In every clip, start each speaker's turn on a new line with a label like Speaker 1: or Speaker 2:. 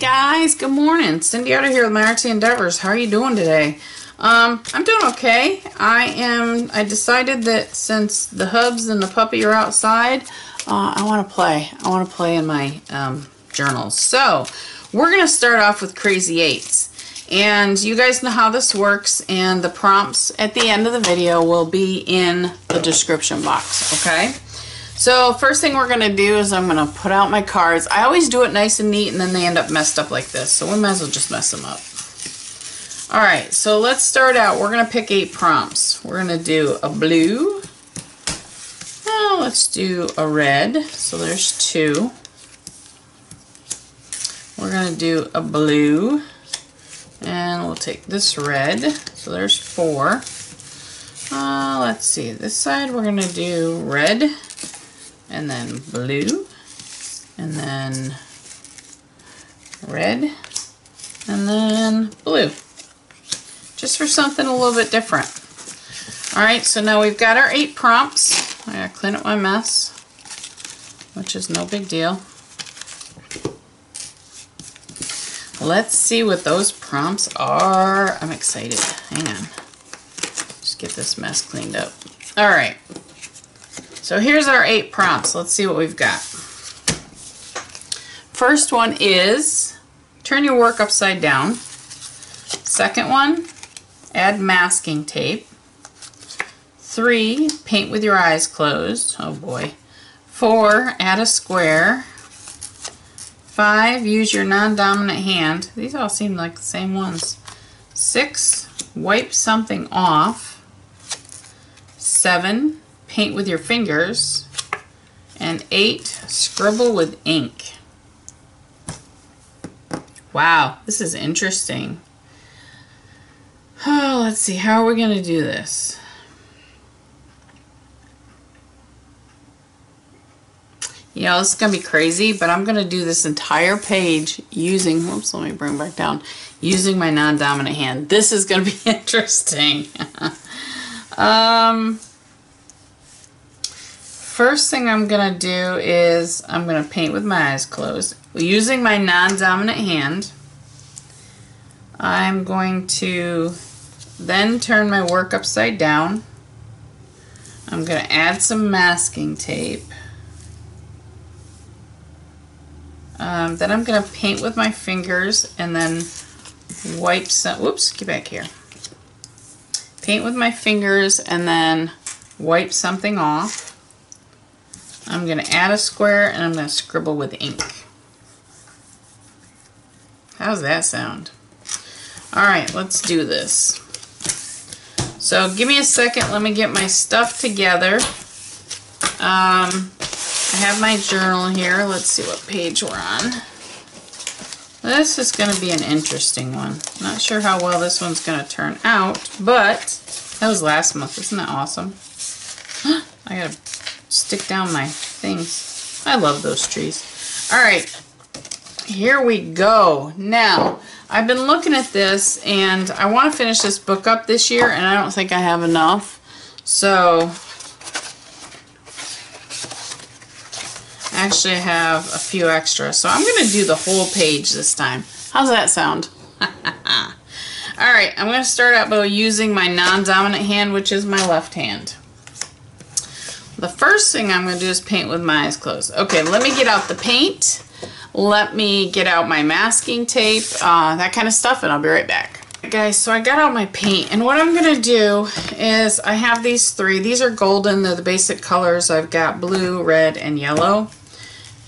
Speaker 1: guys, good morning. Cindy Utter here with my artsy endeavors. How are you doing today? Um, I'm doing okay. I am. I decided that since the hubs and the puppy are outside, uh, I want to play. I want to play in my um, journals. So we're gonna start off with crazy eights, and you guys know how this works. And the prompts at the end of the video will be in the description box. Okay. So first thing we're going to do is I'm going to put out my cards. I always do it nice and neat and then they end up messed up like this. So we might as well just mess them up. Alright, so let's start out. We're going to pick eight prompts. We're going to do a blue. Oh, let's do a red. So there's two. We're going to do a blue. And we'll take this red. So there's four. Uh, let's see. This side we're going to do red and then blue, and then red, and then blue. Just for something a little bit different. Alright, so now we've got our eight prompts. I gotta clean up my mess, which is no big deal. Let's see what those prompts are. I'm excited. Hang on. Just get this mess cleaned up. Alright, so here's our eight prompts. Let's see what we've got. First one is turn your work upside down. Second one, add masking tape. Three, paint with your eyes closed. Oh boy. Four, add a square. Five, use your non-dominant hand. These all seem like the same ones. Six, wipe something off. Seven, paint with your fingers, and eight, scribble with ink. Wow, this is interesting. Oh, let's see, how are we going to do this? You know, this is going to be crazy, but I'm going to do this entire page using, whoops, let me bring back down, using my non-dominant hand. This is going to be interesting. um, first thing I'm going to do is I'm going to paint with my eyes closed. Using my non-dominant hand, I'm going to then turn my work upside down. I'm going to add some masking tape. Um, then I'm going to paint with my fingers and then wipe some, whoops, get back here. Paint with my fingers and then wipe something off. I'm going to add a square and I'm going to scribble with ink. How's that sound? Alright, let's do this. So give me a second, let me get my stuff together. Um, I have my journal here. Let's see what page we're on. This is going to be an interesting one. Not sure how well this one's going to turn out, but that was last month. Isn't that awesome? I gotta stick down my things. I love those trees. All right, here we go. Now, I've been looking at this and I want to finish this book up this year and I don't think I have enough. So, I actually have a few extra. So I'm going to do the whole page this time. How's that sound? Alright, I'm going to start out by using my non-dominant hand, which is my left hand. The first thing I'm going to do is paint with my eyes closed. Okay, let me get out the paint. Let me get out my masking tape, uh, that kind of stuff, and I'll be right back. guys, so I got out my paint, and what I'm going to do is I have these three. These are golden. They're the basic colors. I've got blue, red, and yellow.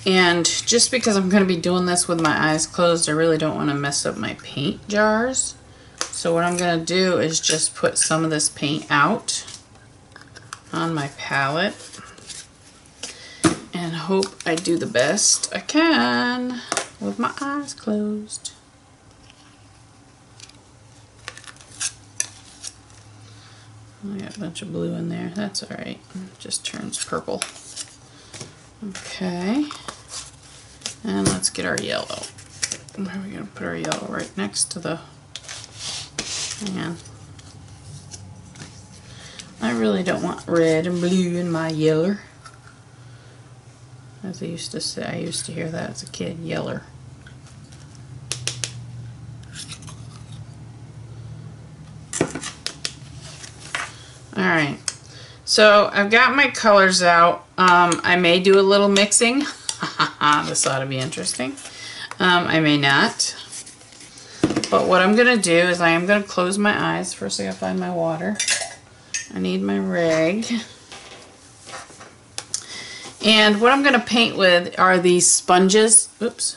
Speaker 1: And just because I'm going to be doing this with my eyes closed, I really don't want to mess up my paint jars. So what I'm going to do is just put some of this paint out on my palette and hope I do the best I can with my eyes closed. I got a bunch of blue in there. That's alright. Just turns purple. Okay. And let's get our yellow. Where are we going to put our yellow? Right next to the... Hang on. I really don't want red and blue in my yeller. As I used to say, I used to hear that as a kid, yeller. Alright, so I've got my colors out. Um, I may do a little mixing. this ought to be interesting. Um, I may not. But what I'm going to do is I am going to close my eyes. First I got to find my water. I need my rag. And what I'm going to paint with are these sponges. Oops.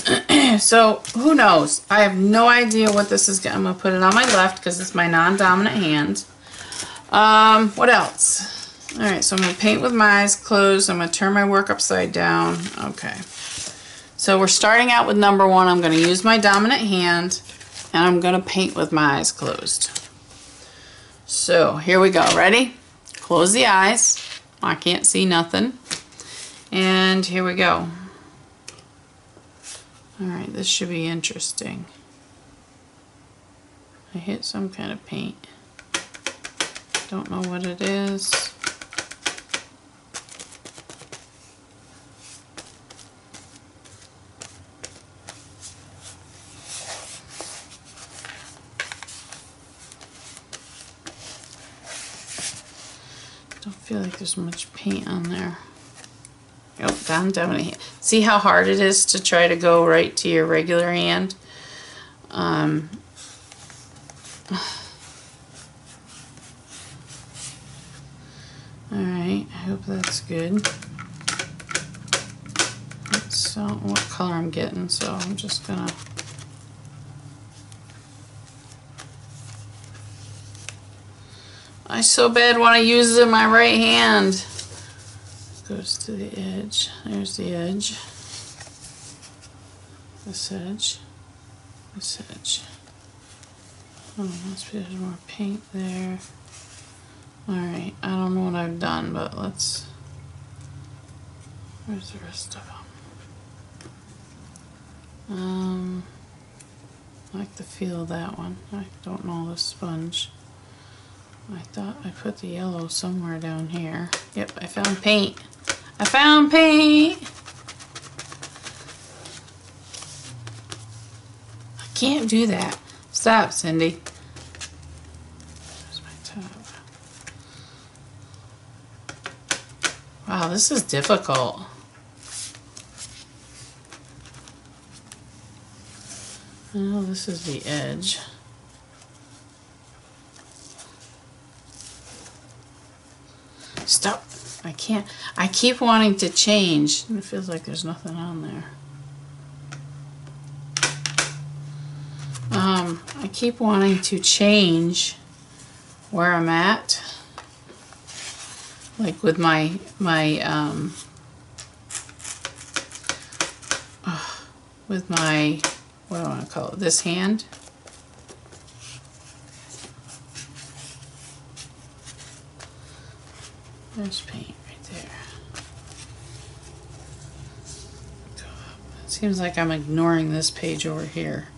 Speaker 1: so who knows? I have no idea what this is. I'm going to put it on my left because it's my non-dominant hand. Um, what else? All right, so I'm going to paint with my eyes closed. I'm going to turn my work upside down. Okay. So we're starting out with number one. I'm going to use my dominant hand and I'm going to paint with my eyes closed. So here we go. Ready? Close the eyes. I can't see nothing. And here we go. Alright, this should be interesting. I hit some kind of paint. Don't know what it is. Don't feel like there's much paint on there. Oh, down, down. See how hard it is to try to go right to your regular hand? Um, Alright, I hope that's good. So, what color I'm getting, so I'm just gonna I so bad want to use it in my right hand. Goes to the edge. There's the edge. This edge. This edge. Oh, must be there's more paint there. Alright, I don't know what I've done, but let's... Where's the rest of them? Um, I like the feel of that one. I don't know the sponge. I thought I put the yellow somewhere down here. Yep, I found paint. I found paint! I can't do that. Stop, Cindy. Where's my tub? Wow, this is difficult. Know this is the edge. Stop. I can't. I keep wanting to change. It feels like there's nothing on there. Um, I keep wanting to change where I'm at. Like with my, my, um, with my, what do I want to call it, this hand. There's paint right there. It seems like I'm ignoring this page over here.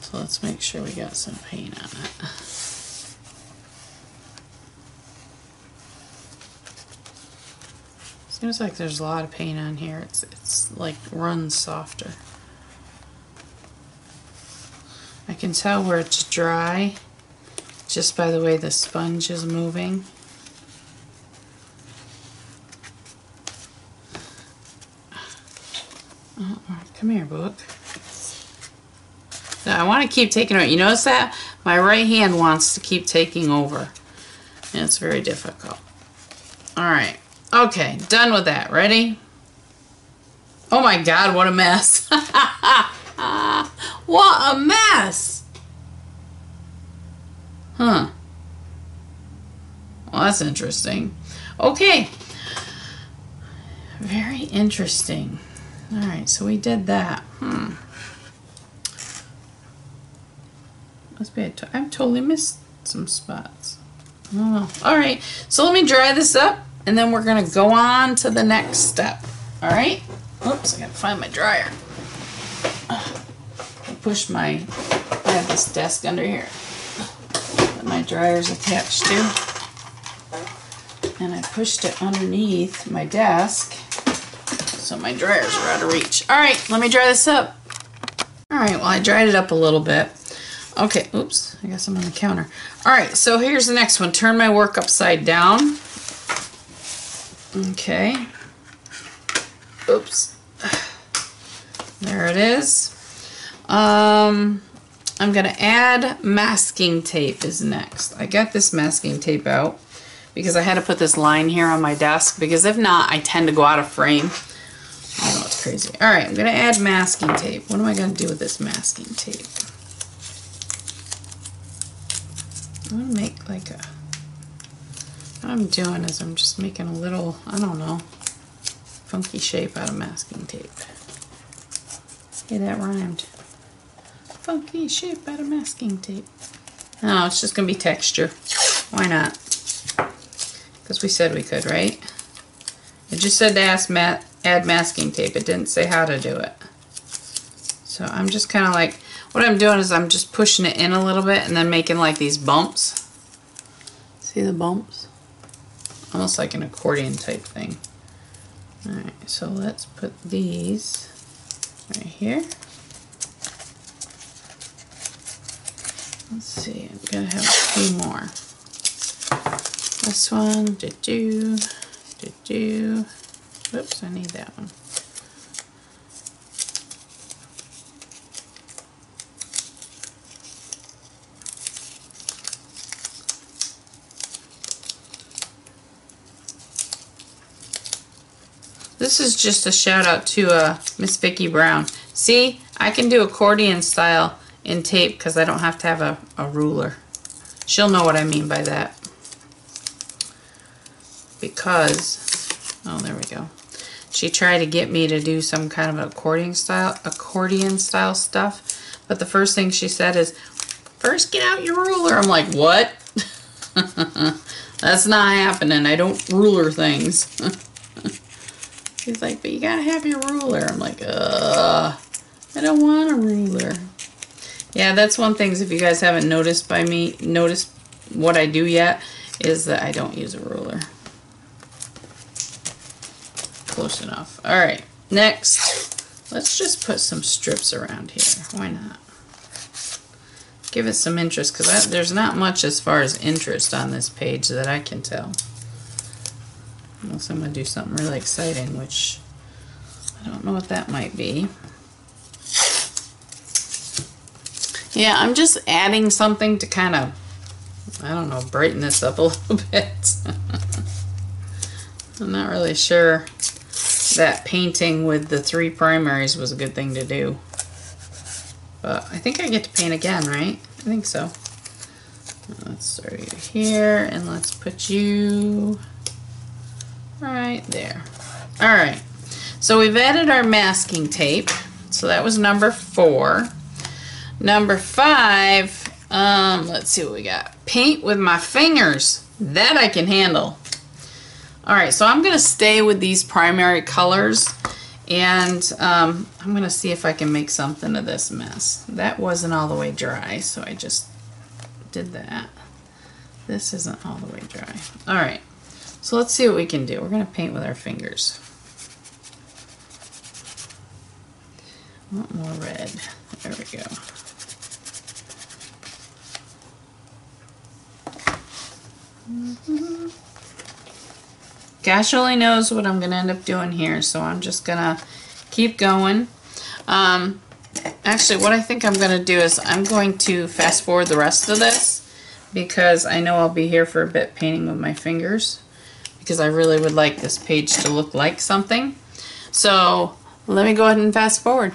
Speaker 1: So let's make sure we got some paint on it. Seems like there's a lot of paint on here. It's it's like runs softer. I can tell where it's dry just by the way the sponge is moving. Come here, book. Now, I want to keep taking it. You notice that? My right hand wants to keep taking over. And it's very difficult. Alright. Okay, done with that. Ready? Oh my god, what a mess. what a mess! Huh. Well, that's interesting. Okay. Very interesting. Alright, so we did that. Hmm. Must be, i I've totally missed some spots. Oh, Alright, so let me dry this up and then we're going to go on to the next step. Alright? Oops, I gotta find my dryer. I pushed my, I have this desk under here that my dryer's attached to. And I pushed it underneath my desk so my dryers are out of reach. All right, let me dry this up. All right, well, I dried it up a little bit. Okay, oops, I guess I'm on the counter. All right, so here's the next one. Turn my work upside down. Okay. Oops. There it is. Um, I'm gonna add masking tape is next. I got this masking tape out because I had to put this line here on my desk because if not, I tend to go out of frame. I know it's crazy. All right, I'm gonna add masking tape. What am I gonna do with this masking tape? I'm gonna make like a, what I'm doing is I'm just making a little, I don't know, funky shape out of masking tape. Hey, that rhymed. Funky shape out of masking tape. No, it's just gonna be texture. Why not? Because we said we could, right? It just said to ask Matt, add masking tape. It didn't say how to do it. So I'm just kind of like, what I'm doing is I'm just pushing it in a little bit and then making like these bumps. See the bumps? Almost like an accordion type thing. Alright, so let's put these right here. Let's see, I'm gonna have a few more. This one, do do, do do. Whoops, I need that one. This is just a shout out to uh, Miss Vicki Brown. See, I can do accordion style in tape because I don't have to have a, a ruler. She'll know what I mean by that. Because, oh, there we go. She tried to get me to do some kind of accordion style, accordion style stuff. But the first thing she said is, first get out your ruler. I'm like, what? That's not happening. I don't ruler things. She's like, but you gotta have your ruler. I'm like, uh, I don't want a ruler. Yeah, that's one thing. If you guys haven't noticed by me, noticed what I do yet, is that I don't use a ruler. Close enough. All right, next, let's just put some strips around here. Why not? Give it some interest, because there's not much as far as interest on this page that I can tell. Unless I'm going to do something really exciting, which I don't know what that might be. Yeah, I'm just adding something to kind of, I don't know, brighten this up a little bit. I'm not really sure that painting with the three primaries was a good thing to do. But I think I get to paint again, right? I think so. Let's start you here, and let's put you right there. All right, so we've added our masking tape. So that was number four. Number five, um, let's see what we got. Paint with my fingers. That I can handle. All right, so I'm gonna stay with these primary colors and um, I'm gonna see if I can make something of this mess. That wasn't all the way dry, so I just did that. This isn't all the way dry. All right. So let's see what we can do. We're going to paint with our fingers. I want more red. There we go. Mm-hmm. Gosh only knows what I'm going to end up doing here, so I'm just going to keep going. Um, actually, what I think I'm going to do is I'm going to fast forward the rest of this because I know I'll be here for a bit painting with my fingers because I really would like this page to look like something. So let me go ahead and fast forward.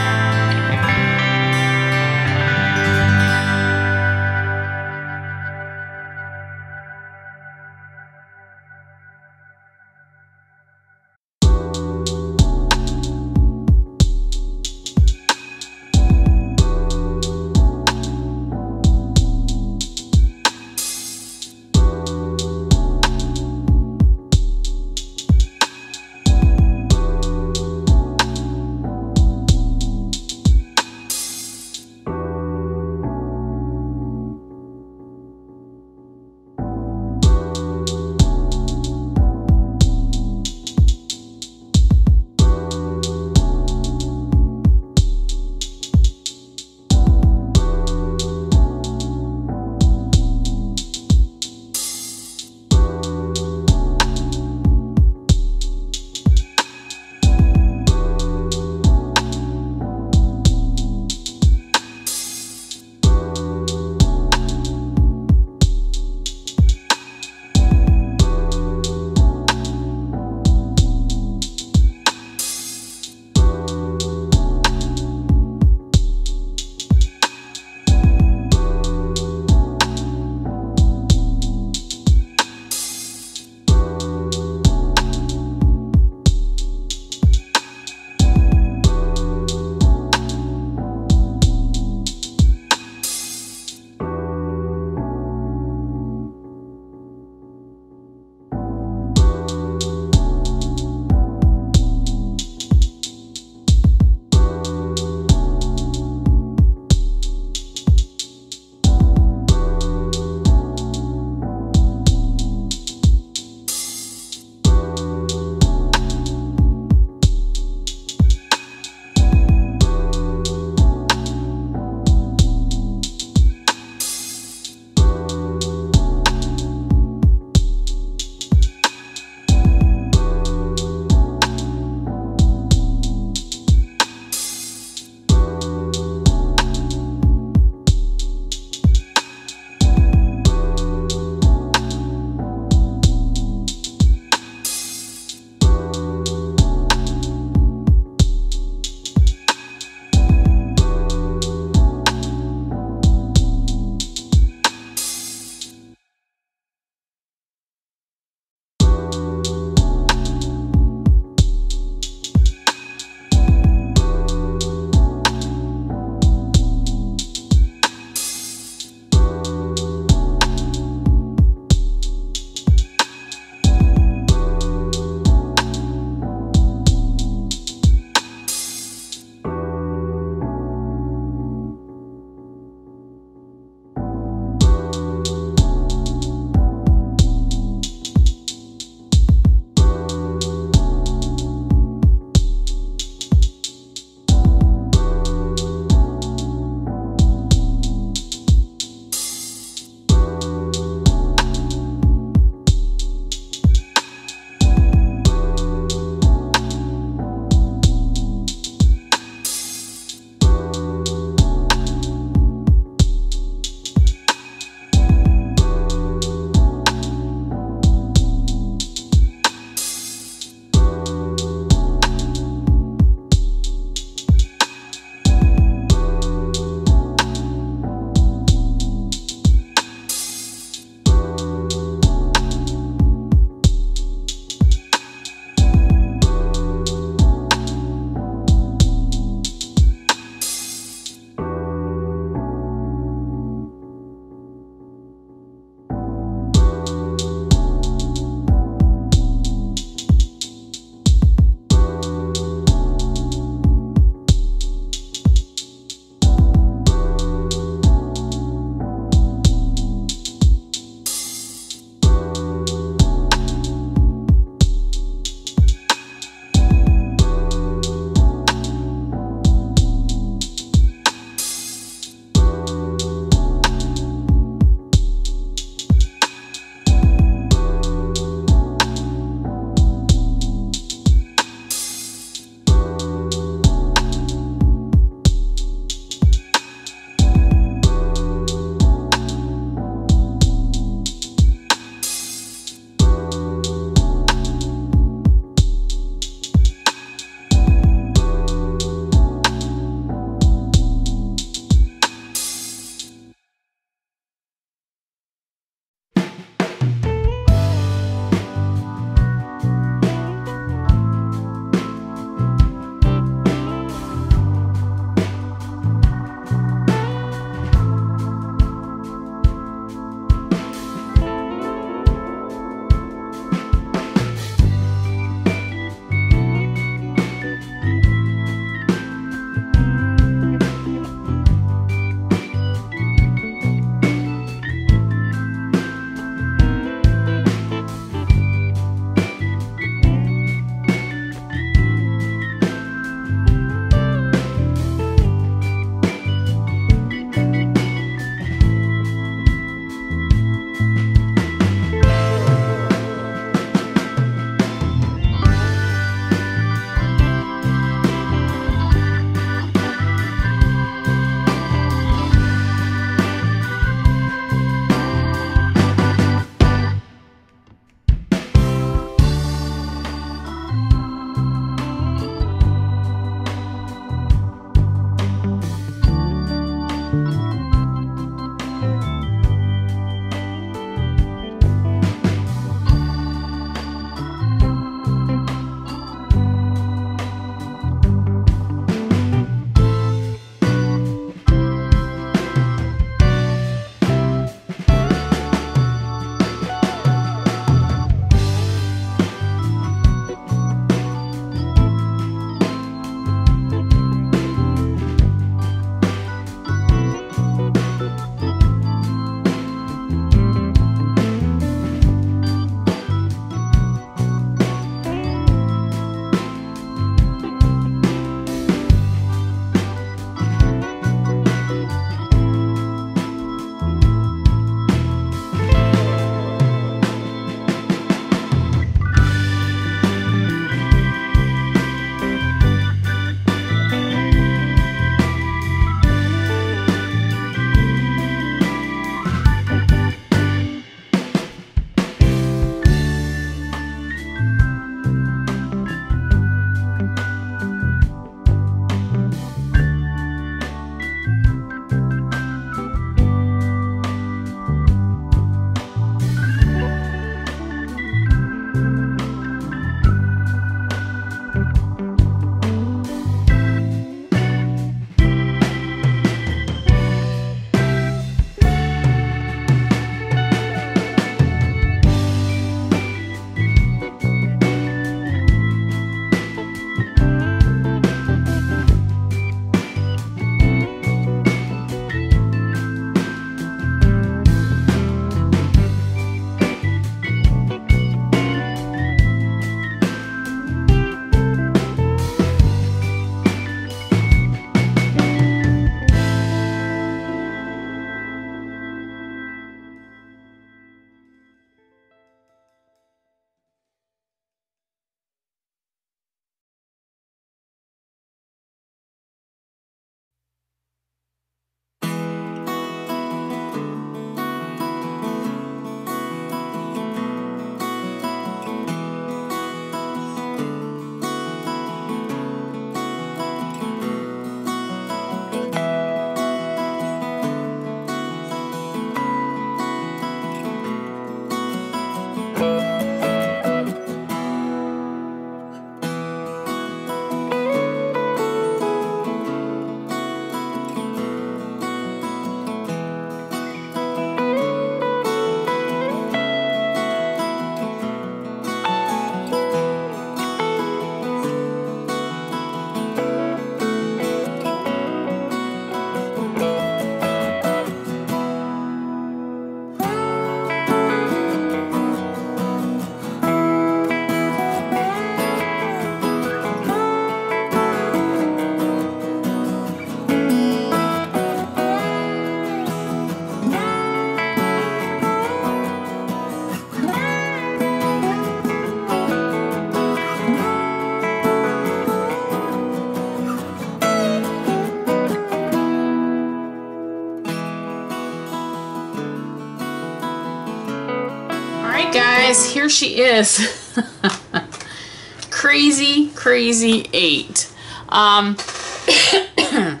Speaker 1: She is. crazy, crazy eight. Um,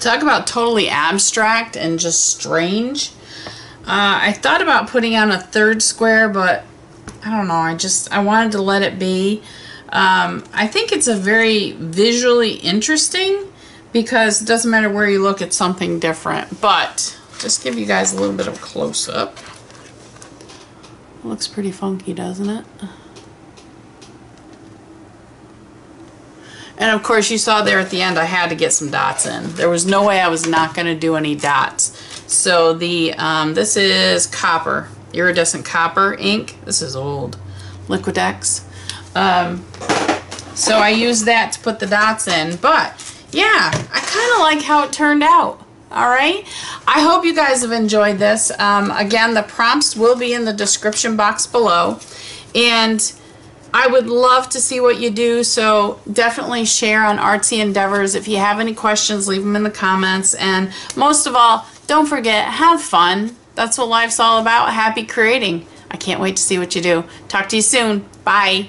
Speaker 1: talk about totally abstract and just strange. Uh, I thought about putting on a third square, but I don't know. I just I wanted to let it be. Um, I think it's a very visually interesting because it doesn't matter where you look, it's something different. But just give you guys a little bit of close up. Looks pretty funky, doesn't it? And of course you saw there at the end I had to get some dots in. There was no way I was not going to do any dots. So the um, this is copper, iridescent copper ink. This is old, Liquitex. Um, so I used that to put the dots in. But yeah, I kind of like how it turned out. All right. I hope you guys have enjoyed this. Um, again, the prompts will be in the description box below. And I would love to see what you do, so definitely share on Artsy Endeavors. If you have any questions, leave them in the comments. And most of all, don't forget, have fun. That's what life's all about, happy creating. I can't wait to see what you do. Talk to you soon. Bye.